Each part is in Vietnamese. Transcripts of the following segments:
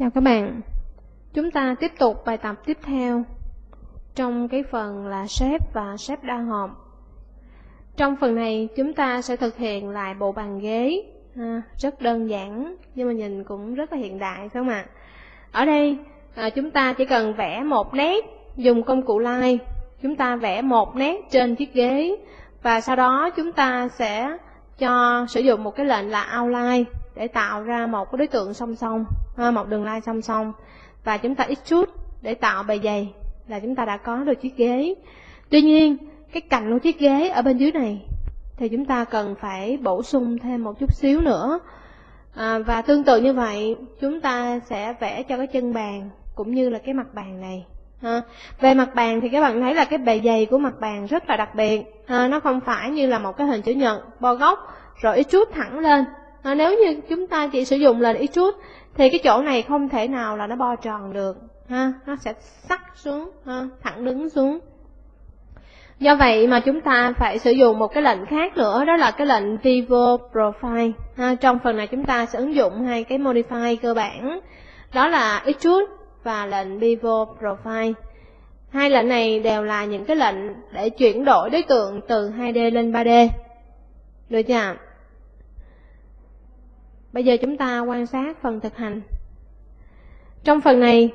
Chào các bạn. Chúng ta tiếp tục bài tập tiếp theo Trong cái phần là xếp và xếp đa hộp Trong phần này chúng ta sẽ thực hiện lại bộ bàn ghế. À, Rất đơn giản nhưng mà nhìn cũng rất là hiện đại phải không ạ? Ở đây à, chúng ta chỉ cần vẽ một nét dùng công cụ line. Chúng ta vẽ một nét trên chiếc ghế Và sau đó chúng ta sẽ cho sử dụng một cái lệnh là outline để tạo ra một cái đối tượng song song một đường lai song song. Và chúng ta ít chút để tạo bề dày là chúng ta đã có được chiếc ghế. Tuy nhiên cái cạnh của chiếc ghế ở bên dưới này thì chúng ta cần phải bổ sung thêm một chút xíu nữa. À, và tương tự như vậy chúng ta sẽ vẽ cho cái chân bàn cũng như là cái mặt bàn này à, về mặt bàn thì các bạn thấy là cái bề dày của mặt bàn rất là đặc biệt à, nó không phải như là một cái hình chữ nhật bo góc rồi ít chút thẳng lên à, nếu như chúng ta chỉ sử dụng là extrude thì cái chỗ này không thể nào là nó bo tròn được ha? Nó sẽ sắc xuống ha, thẳng đứng xuống. Do vậy mà chúng ta phải sử dụng một cái lệnh khác nữa đó là cái lệnh vivo profile ha, trong phần này chúng ta sẽ ứng dụng hai cái modify cơ bản đó là extrude và lệnh vivo profile. Hai lệnh này đều là những cái lệnh để chuyển đổi đối tượng từ 2D lên 3D được chưa Bây giờ chúng ta quan sát phần thực hành. Trong phần này,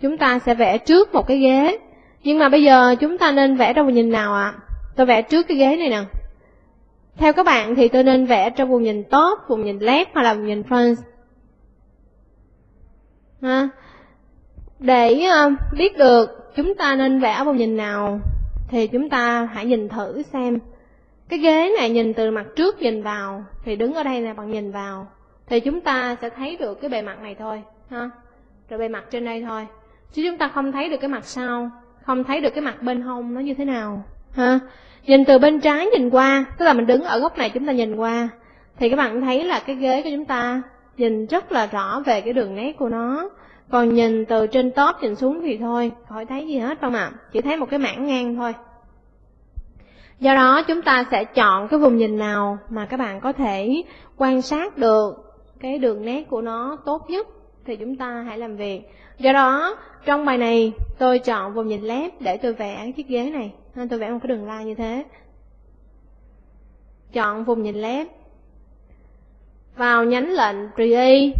chúng ta sẽ vẽ trước một cái ghế. Nhưng mà bây giờ chúng ta nên vẽ trong vùng nhìn nào ạ? À? Tôi vẽ trước cái ghế này nè. Theo các bạn thì tôi nên vẽ trong vùng nhìn top, vùng nhìn left hoặc là vùng nhìn front. ha để ờ, biết được chúng ta nên vẽ vùng nhìn nào thì chúng ta hãy nhìn thử xem cái ghế này nhìn từ mặt trước nhìn vào thì đứng ở đây là bằng nhìn vào thì chúng ta sẽ thấy được cái bề mặt này thôi, ha? Rồi bề mặt trên đây thôi. Chứ chúng ta không thấy được cái mặt sau, không thấy được cái mặt bên hông nó như thế nào, ha? Nhìn từ bên trái nhìn qua, tức là mình đứng ở góc này chúng ta nhìn qua, thì các bạn thấy là cái ghế của chúng ta nhìn rất là rõ về cái đường nét của nó. Còn nhìn từ trên top nhìn xuống thì thôi, khỏi thấy gì hết không ạ à? chỉ thấy một cái mảng ngang thôi. Do đó chúng ta sẽ chọn cái vùng nhìn nào mà các bạn có thể quan sát được cái đường nét của nó tốt nhất thì chúng ta hãy làm việc. Do đó trong bài này tôi chọn vùng nhìn lép để tôi vẽ chiếc ghế này. Nên tôi vẽ một cái đường line như thế. Chọn vùng nhìn lép. Vào nhánh lệnh create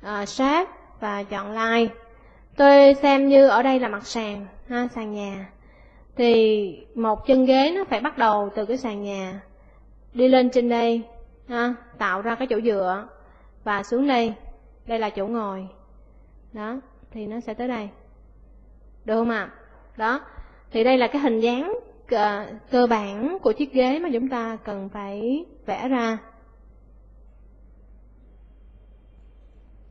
uh, shape và chọn line. Tôi xem như ở đây là mặt sàn ha, sàn nhà. Thì một chân ghế nó phải bắt đầu từ cái sàn nhà. Đi lên trên đây ha, tạo ra cái chỗ dựa và xuống đây. Đây là chỗ ngồi. Đó thì nó sẽ tới đây. Được không ạ? Đó thì đây là cái hình dáng cơ, cơ bản của chiếc ghế mà chúng ta cần phải vẽ ra.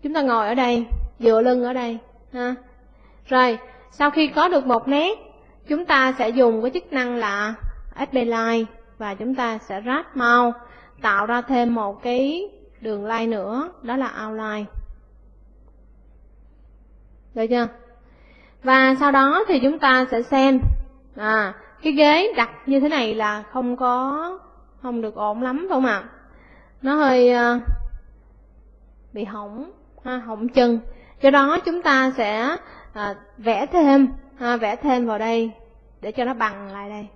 Chúng ta ngồi ở đây dựa lưng ở đây ha. Rồi sau khi có được một nét chúng ta sẽ dùng cái chức năng là sb line và chúng ta sẽ ráp mau tạo ra thêm một cái đường line nữa đó là outline. Được chưa? Và sau đó thì chúng ta sẽ xem à cái ghế đặt như thế này là không có không được ổn lắm phải không ạ? Nó hơi uh, bị hỏng ha, hỏng chân. Do đó chúng ta sẽ à, vẽ thêm ha, vẽ thêm vào đây để cho nó bằng lại đây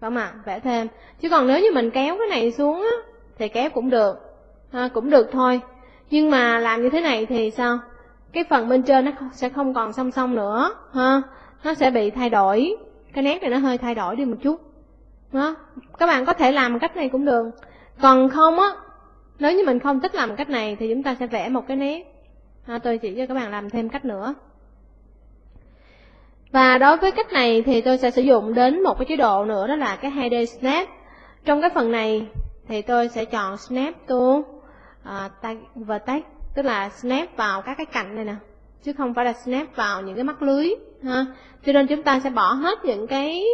phải không ạ? Vẽ thêm. Chứ còn nếu như mình kéo cái này xuống á, thì kéo cũng được à, cũng được thôi. Nhưng mà làm như thế này thì sao? Cái phần bên trên nó sẽ không còn song song nữa ha? Nó sẽ bị thay đổi. Cái nét này nó hơi thay đổi đi một chút. Đó. các bạn có thể làm cách này cũng được. Còn không á nếu như mình không thích làm cách này thì chúng ta sẽ vẽ một cái nét. À, tôi chỉ cho các bạn làm thêm cách nữa. Và đối với cách này thì tôi sẽ sử dụng đến một cái chế độ nữa đó là cái 2D Snap. Trong cái phần này thì tôi sẽ chọn Snap tool. Ờ, uh, tag, vertex tức là snap vào các cái cạnh này nè chứ không phải là snap vào những cái mắt lưới ha. Cho nên chúng ta sẽ bỏ hết những cái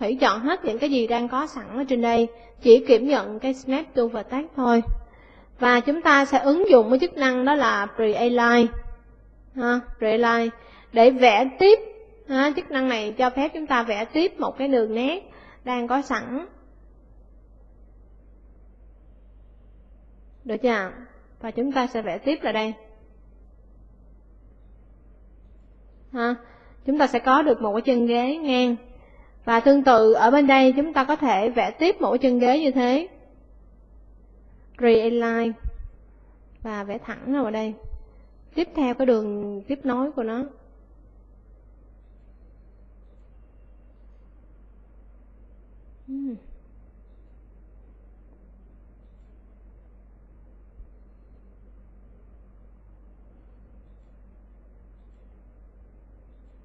hủy chọn hết những cái gì đang có sẵn ở trên đây chỉ kiểm nhận cái snap to vertex thôi. Và chúng ta sẽ ứng dụng cái chức năng đó là pre-align ha, pre-align để vẽ tiếp ha, chức năng này cho phép chúng ta vẽ tiếp một cái đường nét đang có sẵn. Được chưa? Và chúng ta sẽ vẽ tiếp là đây. Ha, chúng ta sẽ có được một cái chân ghế ngang. Và tương tự, ở bên đây chúng ta có thể vẽ tiếp một cái chân ghế như thế. Realign. Và vẽ thẳng vào đây. Tiếp theo cái đường tiếp nối của nó.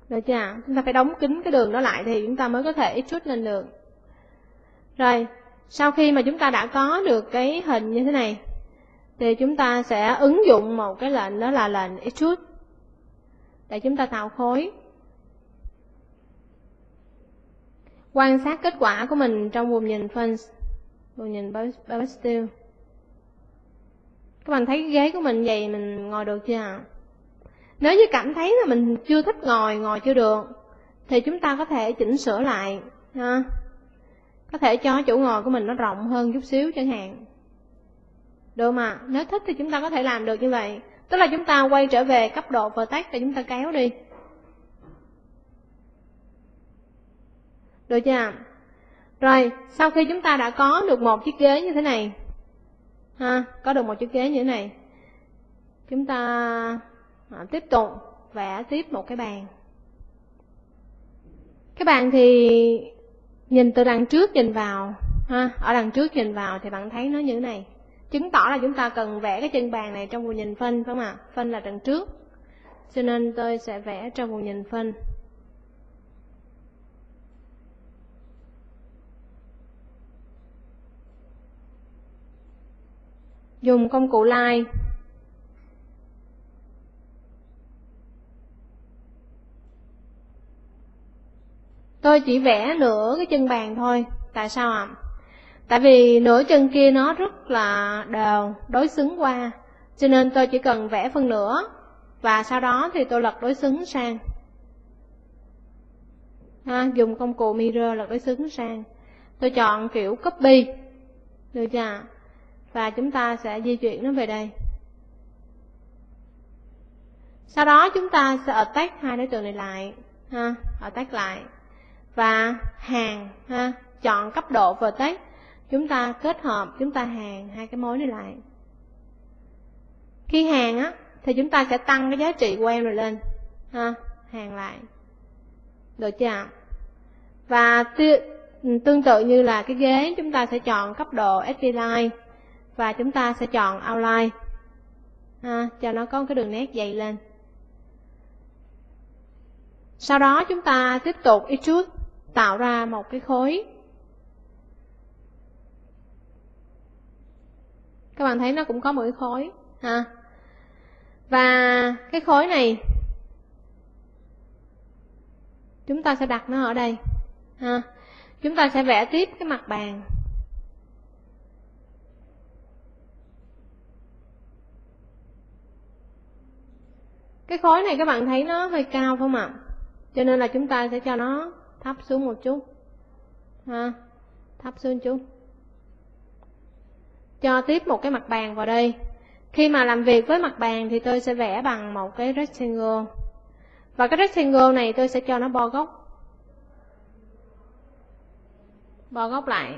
Được chưa Chúng ta phải đóng kín cái đường đó lại thì chúng ta mới có thể extrude lên được. Rồi, sau khi mà chúng ta đã có được cái hình như thế này, thì chúng ta sẽ ứng dụng một cái lệnh đó là lệnh extrude để chúng ta tạo khối. Quan sát kết quả của mình trong vùng nhìn fence, vùng nhìn steel. Các bạn thấy cái ghế của mình vậy mình ngồi được chưa nếu như cảm thấy là mình chưa thích ngồi ngồi chưa được, thì chúng ta có thể chỉnh sửa lại, ha. Có thể cho chỗ ngồi của mình nó rộng hơn chút xíu chẳng hạn. Được mà, nếu thích thì chúng ta có thể làm được như vậy. Tức là chúng ta quay trở về cấp độ vertex để chúng ta kéo đi. Được chưa? Rồi, sau khi chúng ta đã có được một chiếc ghế như thế này, ha, có được một chiếc ghế như thế này, chúng ta à, tiếp tục vẽ tiếp một cái bàn. Cái bàn thì nhìn từ đằng trước nhìn vào ha ở đằng trước nhìn vào thì bạn thấy nó như thế này. Chứng tỏ là chúng ta cần vẽ cái chân bàn này trong vùng nhìn phân phải không ạ? Phân là đằng trước. Cho nên tôi sẽ vẽ trong vùng nhìn phân dùng công cụ line. Tôi chỉ vẽ nửa cái chân bàn thôi. Tại sao ạ? À? tại vì nửa chân kia nó rất là đều đối xứng qua. Cho nên tôi chỉ cần vẽ phần nửa và sau đó thì tôi lật đối xứng sang. À, dùng công cụ mirror lật đối xứng sang. Tôi chọn kiểu copy. Được chưa và chúng ta sẽ di chuyển nó về đây. Sau đó chúng ta sẽ attack hai đối tượng này lại. Ha attack lại và hàng ha chọn cấp độ vertex. Chúng ta kết hợp chúng ta hàng hai cái mối này lại. Khi hàng á thì chúng ta sẽ tăng cái giá trị của em này lên ha hàng lại. Được chưa ạ? Và tương tự như là cái ghế chúng ta sẽ chọn cấp độ SV line và chúng ta sẽ chọn outline ha, cho nó có cái đường nét dày lên. Sau đó chúng ta tiếp tục extrude tạo ra một cái khối. Các bạn thấy nó cũng có một cái khối, ha. Và cái khối này, chúng ta sẽ đặt nó ở đây, ha. Chúng ta sẽ vẽ tiếp cái mặt bàn. Cái khối này các bạn thấy nó hơi cao phải không ạ? Cho nên là chúng ta sẽ cho nó thấp xuống một chút. Ha, thấp xuống chút. Cho tiếp một cái mặt bàn vào đây. Khi mà làm việc với mặt bàn thì tôi sẽ vẽ bằng một cái rectangle. Và cái rectangle này tôi sẽ cho nó bo góc. Bo góc lại.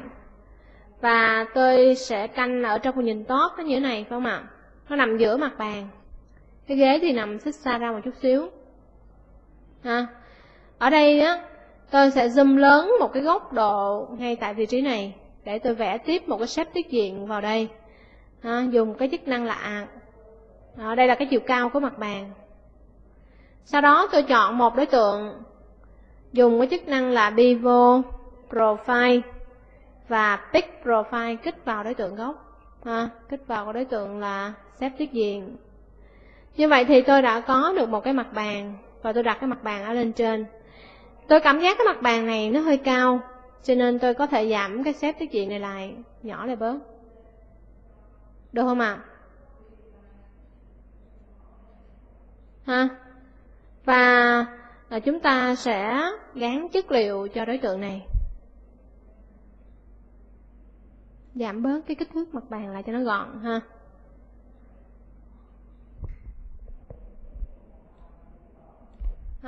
Và tôi sẽ canh ở trong một nhìn tốt nó như thế này, phải không ạ? Nó nằm giữa mặt bàn. Cái ghế thì nằm xích xa ra một chút xíu. Ha, ở đây á tôi sẽ zoom lớn một cái góc độ ngay tại vị trí này để tôi vẽ tiếp một cái shape tiết diện vào đây. À, dùng cái chức năng là à, đây là cái chiều cao của mặt bàn. Sau đó tôi chọn một đối tượng dùng cái chức năng là pivot profile và pick profile kích vào đối tượng gốc. À, kích vào cái đối tượng là xếp tiết diện. Như vậy thì tôi đã có được một cái mặt bàn và tôi đặt cái mặt bàn ở lên trên tôi cảm giác cái mặt bàn này nó hơi cao, cho nên tôi có thể giảm cái xếp tiết diện này lại, nhỏ lại bớt. Được không ạ? À? ha? Và là chúng ta sẽ gắn chất liệu cho đối tượng này. Giảm bớt cái kích thước mặt bàn lại cho nó gọn, ha?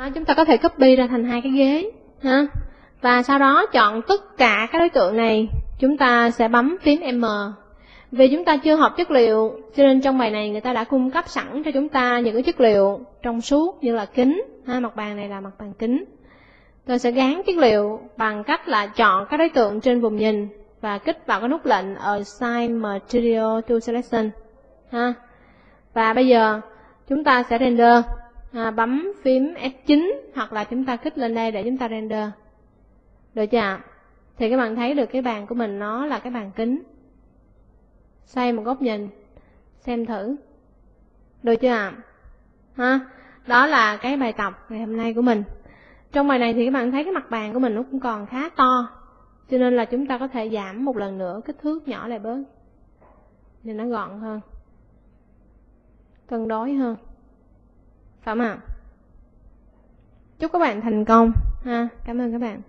Đó, chúng ta có thể copy ra thành hai cái ghế ha. Và sau đó chọn tất cả các đối tượng này chúng ta sẽ bấm phím M. Vì chúng ta chưa học chất liệu cho nên trong bài này người ta đã cung cấp sẵn cho chúng ta những cái chất liệu trong suốt như là kính ha, mặt bàn này là mặt bàn kính. Tôi sẽ gán chất liệu bằng cách là chọn các đối tượng trên vùng nhìn và kích vào cái nút lệnh Assign Material to Selection ha. và bây giờ chúng ta sẽ render à, bấm phím F9 hoặc là chúng ta kích lên đây để chúng ta render. Được chưa ạ? Thì các bạn thấy được cái bàn của mình nó là cái bàn kính. Xoay một góc nhìn xem thử. Được chưa ạ? Ha đó là cái bài tập ngày hôm nay của mình. Trong bài này thì các bạn thấy cái mặt bàn của mình nó cũng còn khá to cho nên là chúng ta có thể giảm một lần nữa kích thước nhỏ lại bớt để nó gọn hơn cân đối hơn phẩm ạ à. chúc các bạn thành công ha cảm ơn các bạn